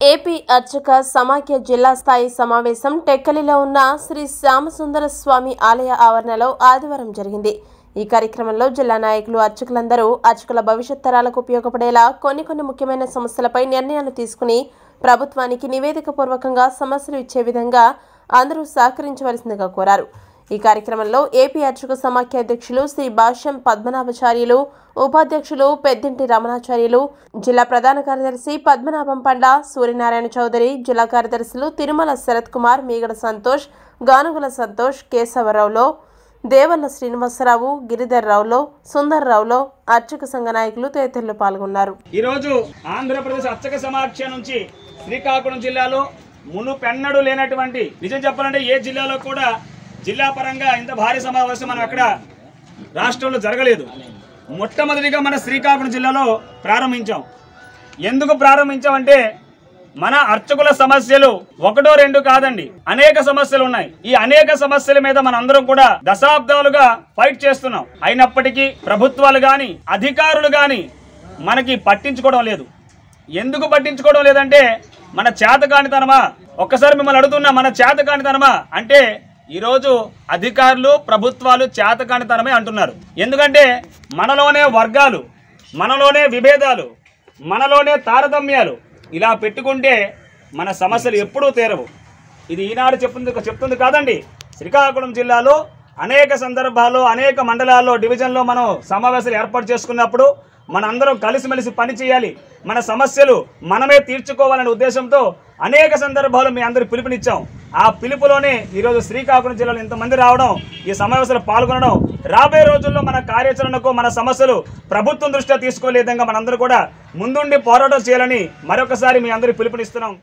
AP అర్చక సమాఖ్య జిల్లా స్థాయి సమావేశం టెక్కలిలో ఉన్న శ్రీ శ్యామసుందర స్వామి ఆలయ ఆవరణలో ఆదివారం జరిగింది. ఈ కార్యక్రమంలో జిల్లా నాయకులు అర్చకులందరూ అర్చకుల భవిష్యత్ తరాలకు ఉపయోగపడేలా కొన్ని కొన్ని ముఖ్యమైన సమస్యలపై నిర్ణయాలు తీసుకుని ప్రభుత్వానికి నివేదిక పూర్వకంగా సమస్యలు ఇచ్చే విధంగా అందరూ సహకరించవలసిందిగా కోరారు. ఈ కార్యక్రమంలో ఏపీ అర్చక సమాఖ్య అధ్యక్షులు శ్రీ భాష్యం పద్మనాభాచార్యులు ఉపాధ్యక్షులు పెద్దింటి రమణాచార్యులు జిల్లా ప్రధాన కార్యదర్శి పద్మనాభం పండ సూర్యనారాయణ చౌదరి జిల్లా కార్యదర్శులు తిరుమల శరత్ కుమార్ మీగడ సంతోష్ గానుగుల సంతోష్ కేశవరావులో దేవల్ల శ్రీనివాసరావు గిరిధర్ రావులో సుందర్ రావులో అర్చక సంఘ నాయకులు తదితరులు పాల్గొన్నారు. ఈరోజు ఆంధ్రప్రదేశ్ అర్చక సమాఖ్య నుంచి శ్రీకాకుళం జిల్లాలో మునుపెన్నడు లేనటువంటి నిజం చెప్పాలంటే ఏ జిల్లాలో కూడా జిల్లా పరంగా ఇంత భారీ సమావేశం మనం అక్కడ రాష్ట్రంలో జరగలేదు. మొట్టమొదటిగా మన శ్రీకాకుళం జిల్లాలో ప్రారంభించాం. ఎందుకు ప్రారంభించామంటే మన అర్చకుల సమస్యలు ఒకటో రెండు కాదండి. అనేక సమస్యలు ఉన్నాయి. ఈ అనేక సమస్యల మీద మనందరం కూడా దశాబ్దాలుగా ఫైట్ చేస్తున్నాం. అయినప్పటికీ ప్రభుత్వాలు గాని అధికారులు గాని మనకి పట్టించుకోవడం లేదు. ఎందుకు పట్టించుకోవడం లేదంటే మన చేతకానితనమా? ఒక్కసారి మిమ్మల్ని అడుగుతున్నా మన చేతకానితనమా? అంటే ఈరోజు అధికారులు ప్రభుత్వాలు చేతకానితనమే అంటున్నారు. ఎందుకంటే మనలోనే వర్గాలు మనలోనే విభేదాలు మనలోనే తారతమ్యాలు ఇలా పెట్టుకుంటే మన సమస్యలు ఎప్పుడూ తీరవు. ఇది ఈనాడు చెప్తుంది చెప్తుంది కాదండి. శ్రీకాకుళం జిల్లాలో అనేక సందర్భాల్లో అనేక మండలాల్లో డివిజన్లో మనం సమావేశాలు ఏర్పాటు చేసుకున్నప్పుడు మనందరం కలిసిమెలిసి పని చేయాలి. మన సమస్యలు మనమే తీర్చుకోవాలనే ఉద్దేశంతో అనేక సందర్భాలు మీ అందరి పిలుపునిచ్చాం. ఆ పిలుపులోనే ఈరోజు శ్రీకాకుళం జిల్లాలో ఇంతమంది రావడం ఈ సమావేశంలో పాల్గొనడం రాబోయే రోజుల్లో మన కార్యాచరణకు మన సమస్యలు ప్రభుత్వం దృష్ట్యా తీసుకోలే విధంగా మనందరూ కూడా ముందుండి పోరాటం చేయాలని మరొకసారి మీ అందరి పిలుపునిస్తున్నాం.